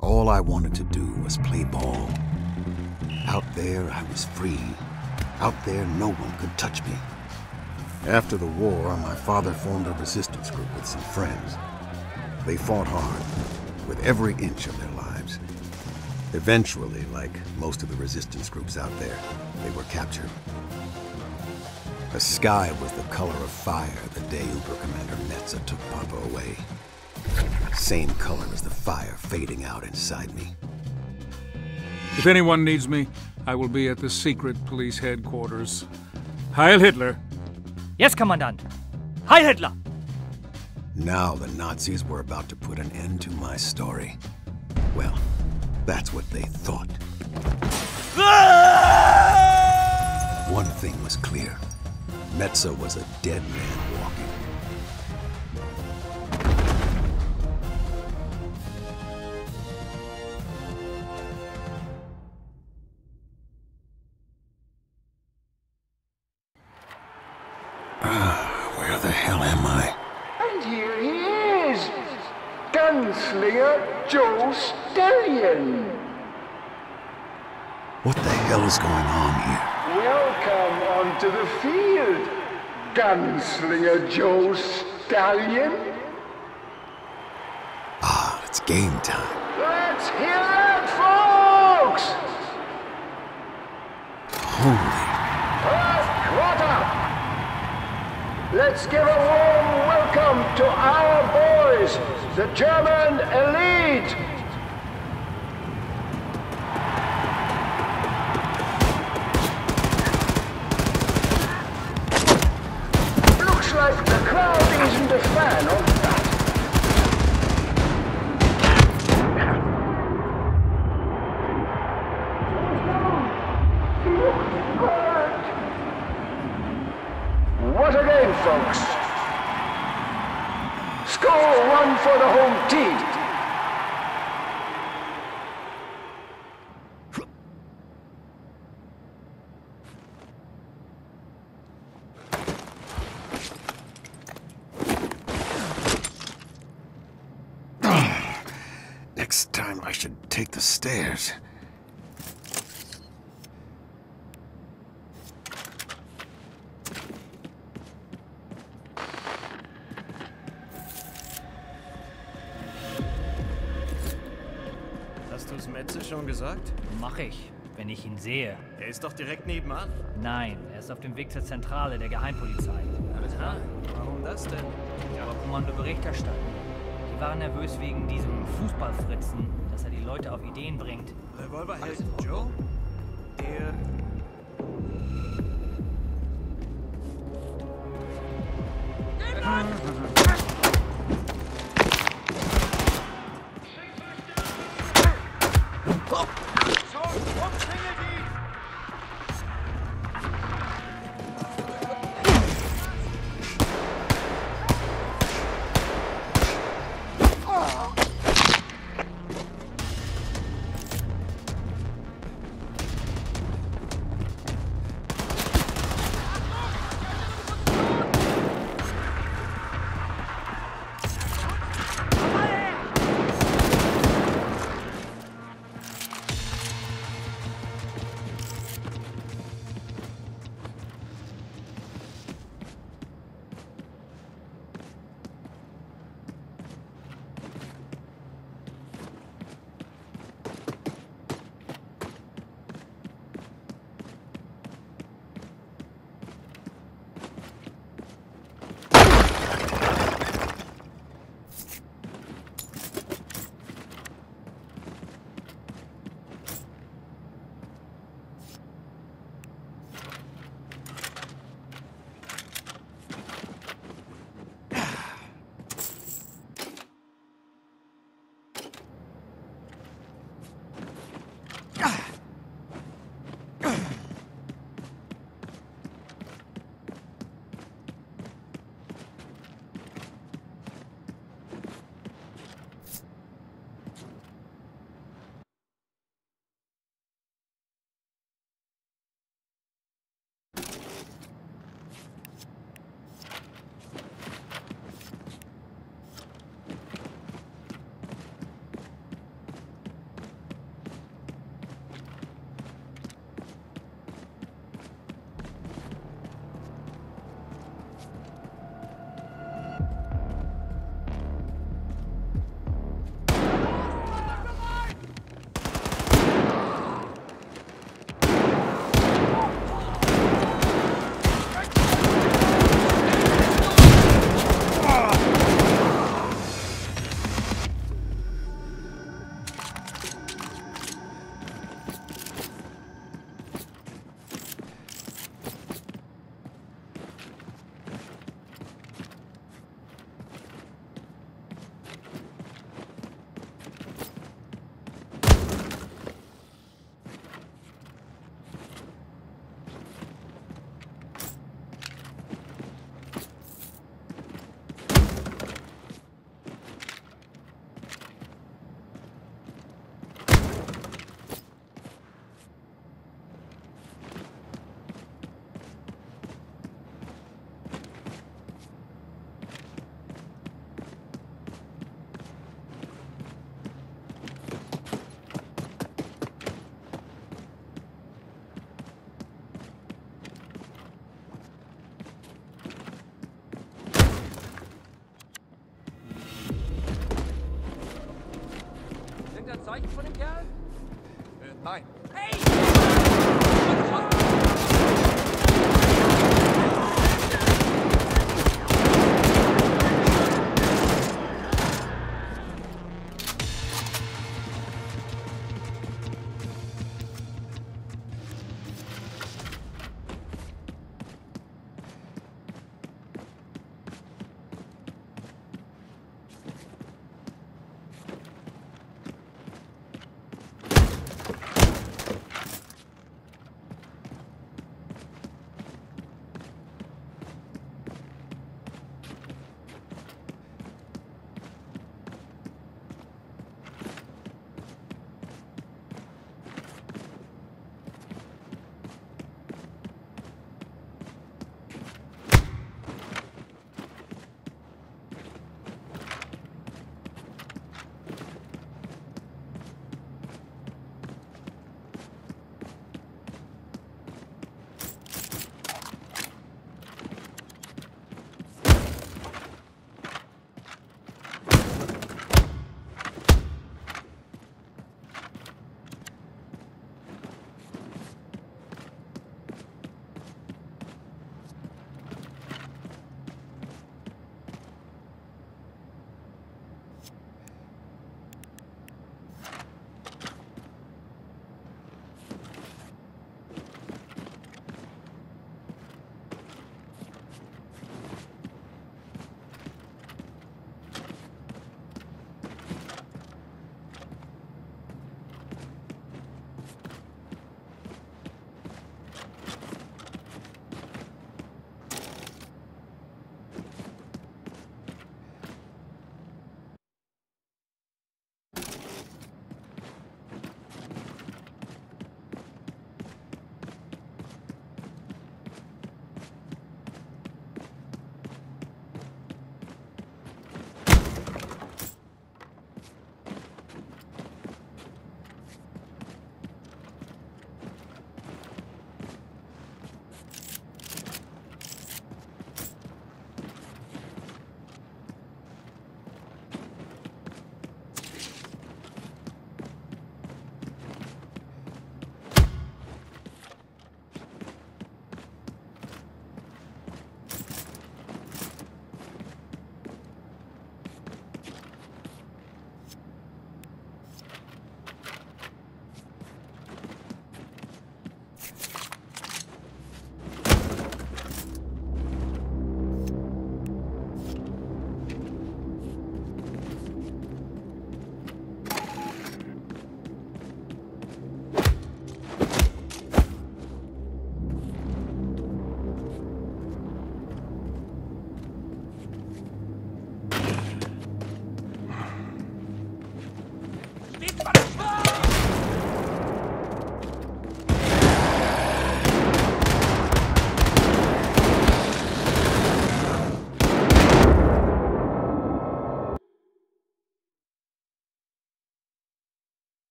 All I wanted to do was play ball. Out there, I was free. Out there, no one could touch me. After the war, my father formed a resistance group with some friends. They fought hard, with every inch of their lives. Eventually, like most of the resistance groups out there, they were captured. The sky was the color of fire the day Uber Commander Metze took Papa away. Same color as the fire fading out inside me. If anyone needs me, I will be at the secret police headquarters. Heil Hitler! Yes, Commandant. Heil Hitler! Now the Nazis were about to put an end to my story. Well, that's what they thought. One thing was clear. Metze was a dead man hell am I? And here he is, Gunslinger Joe Stallion. What the hell is going on here? Welcome onto the field, Gunslinger Joe Stallion. Ah, it's game time. Let's hear it, folks! Holy. Let's give a warm welcome to our boys, the German elite! Looks like the crowd isn't a fan of ich, wenn ich ihn sehe. Er ist doch direkt nebenan. Nein, er ist auf dem Weg zur Zentrale der Geheimpolizei. Alles klar. Warum das denn? Ich habe Kommando Bericht erstatten. Die waren nervös wegen diesem Fußballfritzen, dass er die Leute auf Ideen bringt. Revolver Revolverheld Joe? Der Nein,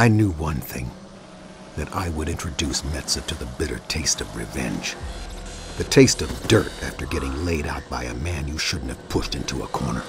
I knew one thing that I would introduce Metza to the bitter taste of revenge. The taste of dirt after getting laid out by a man you shouldn't have pushed into a corner.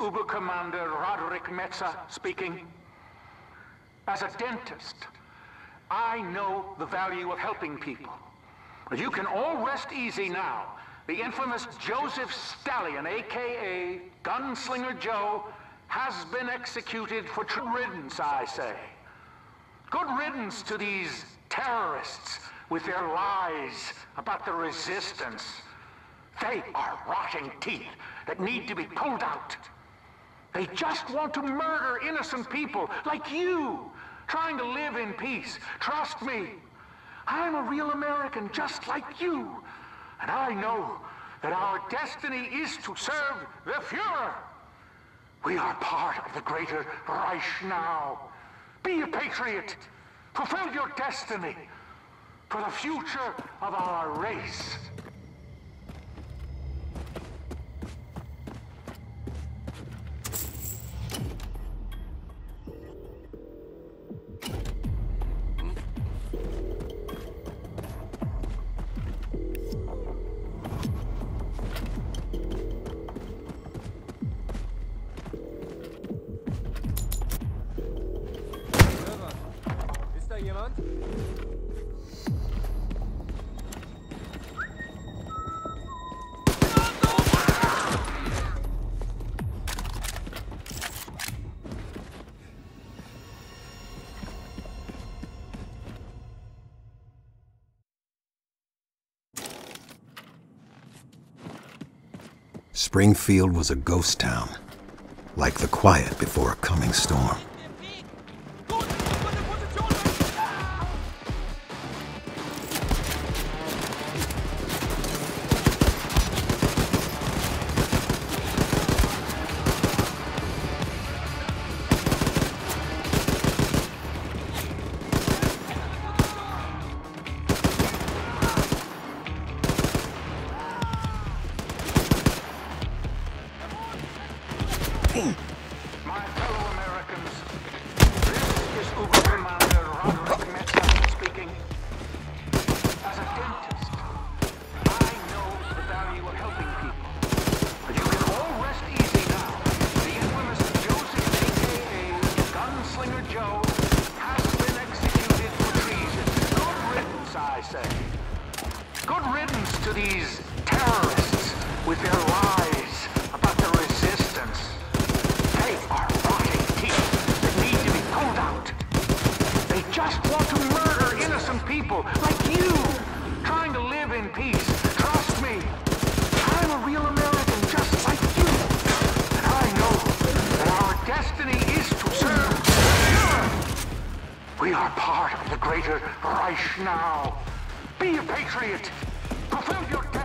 Uber Commander Roderick Metze speaking. As a dentist, I know the value of helping people. You can all rest easy now. The infamous Joseph Stallion, aka Gunslinger Joe, has been executed for true riddance, I say. Good riddance to these terrorists with their lies about the resistance. They are rotting teeth that need to be pulled out. They just want to murder innocent people like you, trying to live in peace. Trust me, I'm a real American just like you. And I know that our destiny is to serve the Fuhrer. We are part of the greater Reich now. Be a patriot. Fulfill your destiny for the future of our race. Springfield was a ghost town, like the quiet before a coming storm. The Reich now. Be a patriot. Fulfill your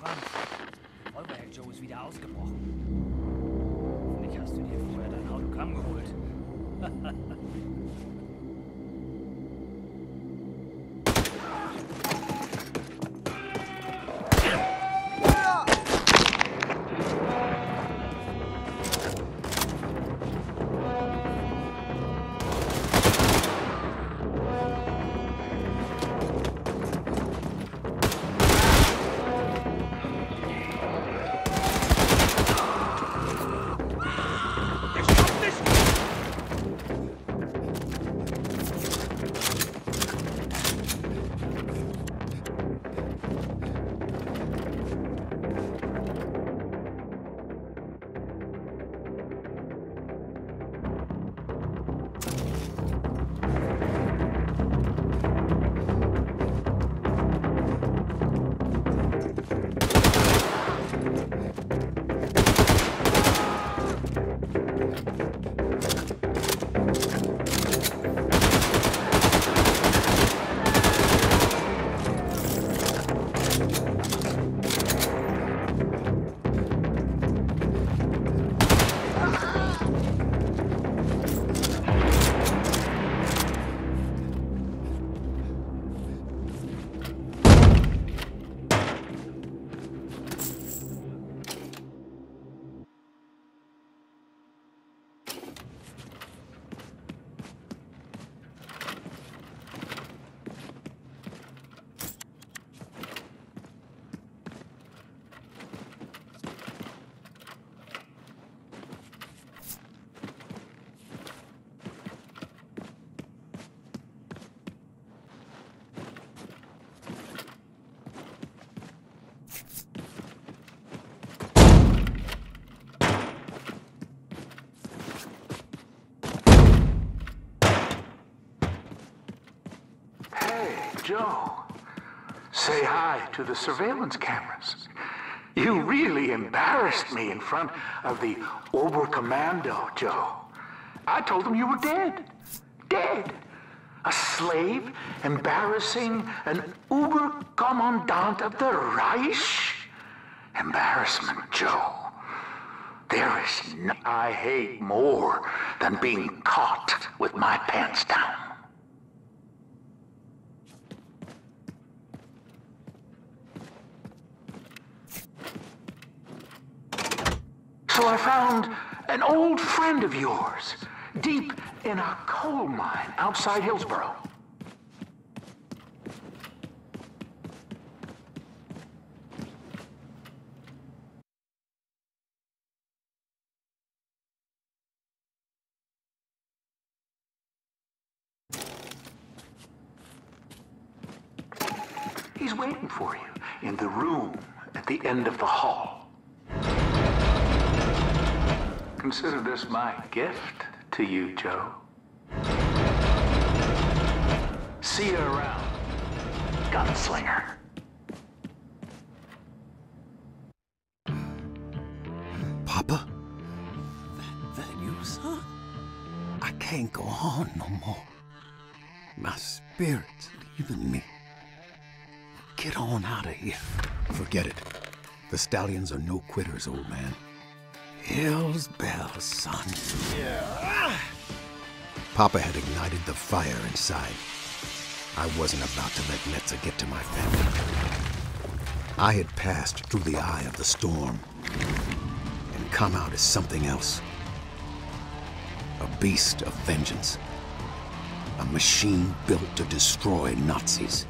Franz, Revolverhead Joe ist wieder ausgebrochen. Hoffentlich hast du dir vorher dein Autogramm geholt. Joe. Say hi to the surveillance cameras. You really embarrassed me in front of the Oberkommando, Joe. I told them you were dead. Dead. A slave embarrassing an Oberkommandant of the Reich? Embarrassment, Joe. There is no I hate more than being caught with my pants down. So I found an old friend of yours, deep in a coal mine outside Hillsborough. He's waiting for you in the room at the end of the hall. Consider this my gift to you, Joe. See you around, gunslinger. Papa? That, that you, son? I can't go on no more. My spirit's leaving me. Get on out of here. Forget it. The stallions are no quitters, old man. Hell's bells, son. Papa had ignited the fire inside. I wasn't about to let Metze get to my family. I had passed through the eye of the storm and come out as something else. A beast of vengeance. A machine built to destroy Nazis.